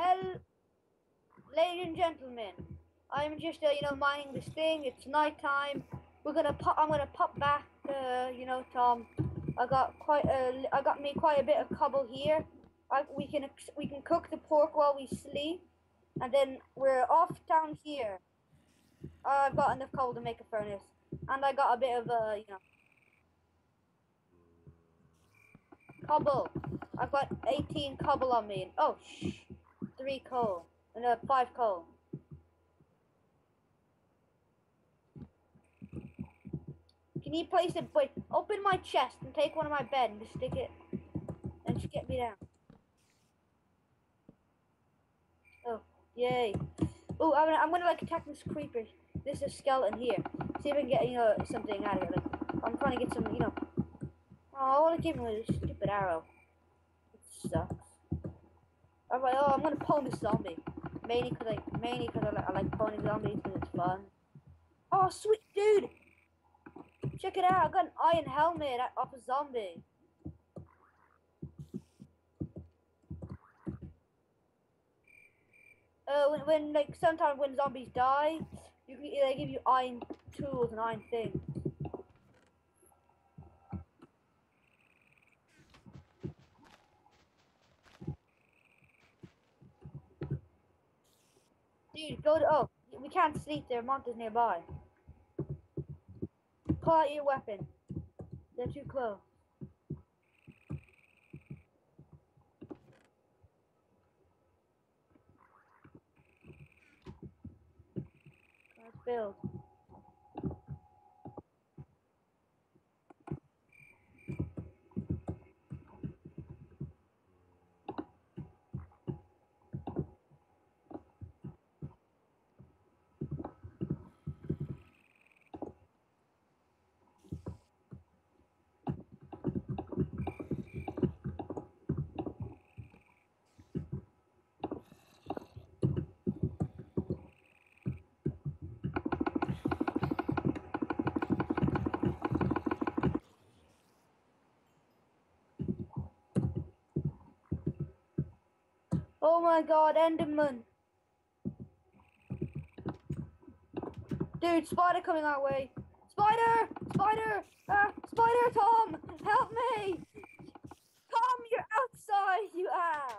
Hell, ladies and gentlemen, I'm just, uh, you know, mining this thing. It's nighttime. We're gonna pop. I'm gonna pop back. Uh, you know, Tom. I got quite a. I got me quite a bit of cobble here. I, we can we can cook the pork while we sleep, and then we're off down here. I've got enough coal to make a furnace, and I got a bit of uh, you know, cobble. I've got 18 cobble on me. Oh, shh, three coal uh, five coal. Can you place it? Wait, open my chest and take one of my bed and just stick it, and just get me down. Oh, yay! Oh, I'm gonna, I'm gonna like attack this creeper. There's a skeleton here. See if I can get you know something out of it. Like, I'm trying to get some, you know. Oh, I want to give him a stupid arrow. It sucks. I'm like, oh, I'm gonna this zombie. Mainly because I, mainly because I like, I like pwning zombies because it's fun. Oh, sweet dude! Check it out, I got an iron helmet off a zombie. Uh, when, when like sometimes when zombies die, you can they give you iron tools and iron things. Oh, we can't sleep there. Monsters nearby. Pull out your weapon. They're too close. Let's build. Oh my god, Enderman. Dude, spider coming our way. Spider! Spider! Ah, spider, Tom! Help me! Tom, you're outside, you are!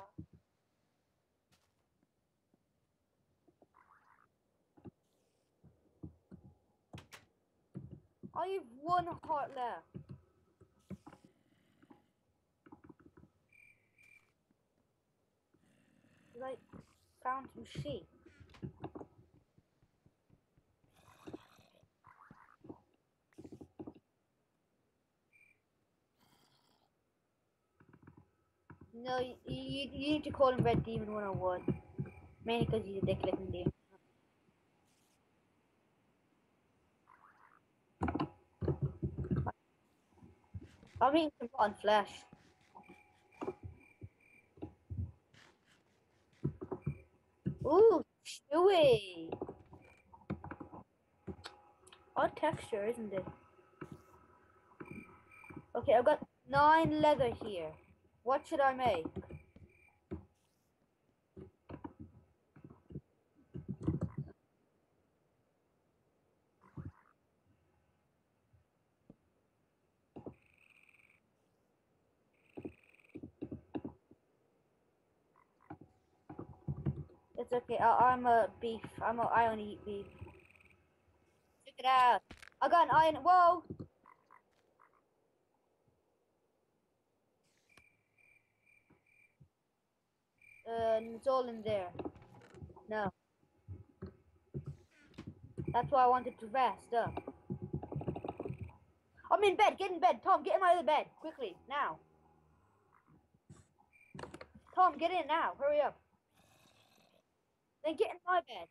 I have one heart left. like some sheep. No, you, you, you need to call him Red Demon 101. Mainly because he's a dick looking demon. I'm eating some Ooh, chewy. Odd texture, isn't it? Okay, I've got nine leather here. What should I make? It's okay. I, I'm a beef. I'm a. I only eat beef. Check it out. I got an iron. Whoa. Uh, it's all in there. No. That's why I wanted to rest up. I'm in bed. Get in bed. Tom, get in my other bed. Quickly. Now. Tom, get in now. Hurry up. Then get in my bed.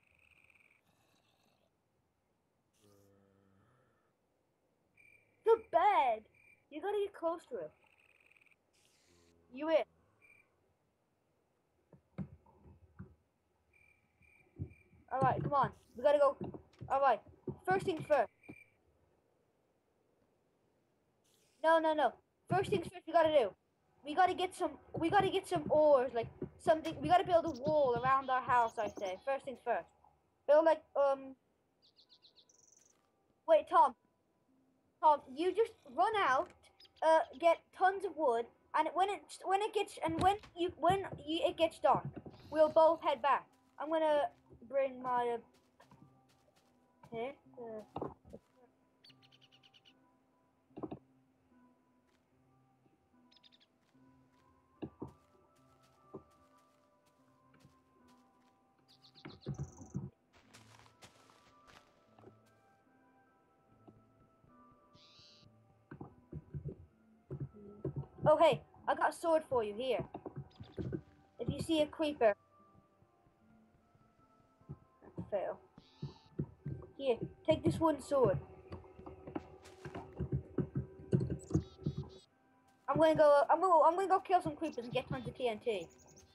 The bed. You gotta get close to it. You in. Alright, come on. We gotta go. Alright. First things first. No, no, no. First things first we gotta do. We gotta get some. We gotta get some ores, like something. We gotta build a wall around our house. I say first things first. Build like um. Wait, Tom. Tom, you just run out, uh, get tons of wood, and when it when it gets and when you when you, it gets dark, we'll both head back. I'm gonna bring my uh, pick. Uh, Oh, hey, I got a sword for you here. If you see a creeper, fail. Here, take this wooden sword. I'm gonna go. I'm gonna. I'm gonna go kill some creepers and get tons of TNT.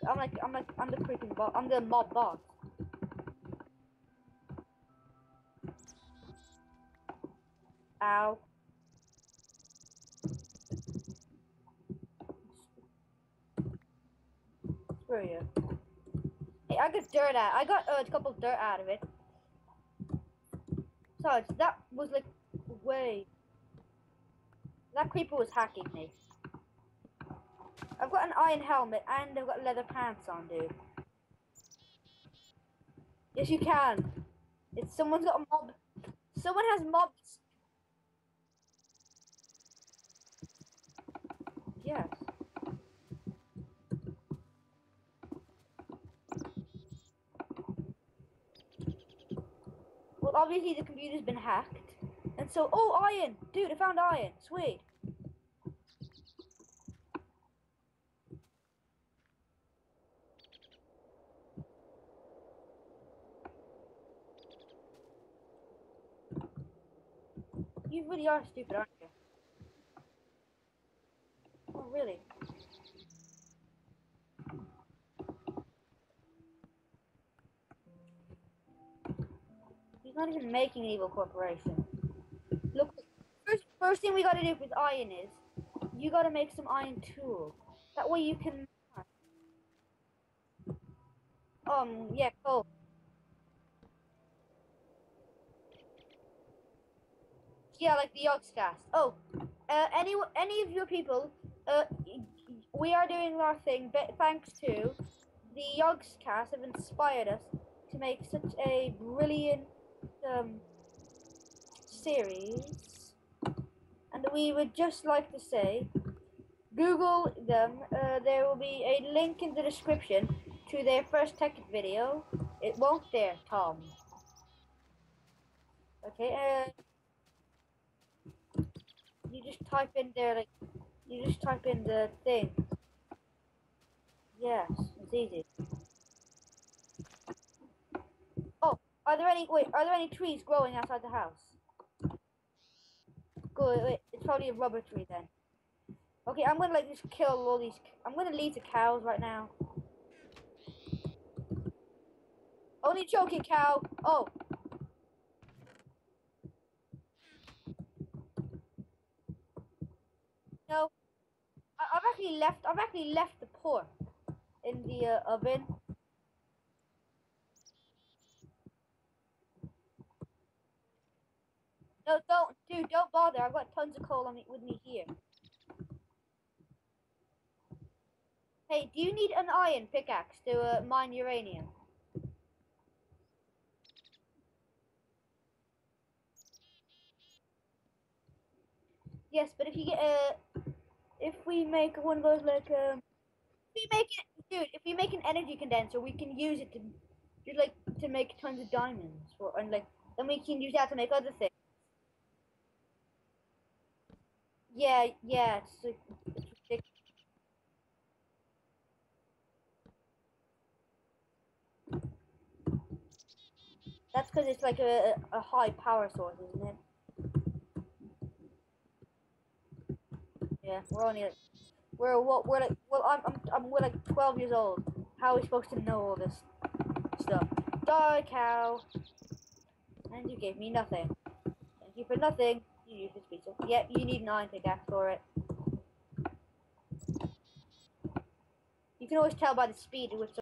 I'm like. I'm like. I'm the creeping boss. I'm the mob boss. Ow. Screw you. Hey, I got dirt out. I got uh, a couple of dirt out of it. So that was like way. That creeper was hacking me. I've got an iron helmet and I've got leather pants on, dude. Yes, you can. It's someone's got a mob. Someone has mobs. Yes. Well, obviously the computer's been hacked. And so, oh, iron! Dude, I found iron. Sweet. You really are stupid, aren't you? Oh, really? Not even making an evil corporation. Look, first, first thing we gotta do with iron is, you gotta make some iron tools. That way you can... Um, yeah, cool. Yeah, like the Yogscast. Oh, uh, any any of your people, uh, we are doing our thing, but thanks to the Yogscast have inspired us to make such a brilliant um, series. And we would just like to say, Google them. Uh, there will be a link in the description to their first tech video. It won't there, Tom. Okay, uh, you just type in there like you just type in the thing. Yes, it's easy. Oh, are there any wait, are there any trees growing outside the house? Good, wait, it's probably a rubber tree then. Okay, I'm gonna like just kill all these I'm gonna lead the cows right now. Only joking cow. Oh, No, I, I've actually left. I've actually left the pork in the uh, oven. No, don't, dude, don't bother. I've got tons of coal on me with me here. Hey, do you need an iron pickaxe to uh, mine uranium? Yes, but if you get a, if we make one of those like um, if we make it, dude, if we make an energy condenser, we can use it to, just like to make tons of diamonds, for, and like then we can use that to make other things. Yeah, yeah, it's, like, it's ridiculous. That's because it's like a, a high power source, isn't it? Yeah, we're only like, we're what we're like well I'm I'm I'm we're like 12 years old. How are we supposed to know all this stuff? Die cow. And you gave me nothing. Thank you for nothing to use this feature. Yep, you need an iron pickaxe for it. You can always tell by the speed at which